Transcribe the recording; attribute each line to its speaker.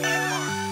Speaker 1: Mark.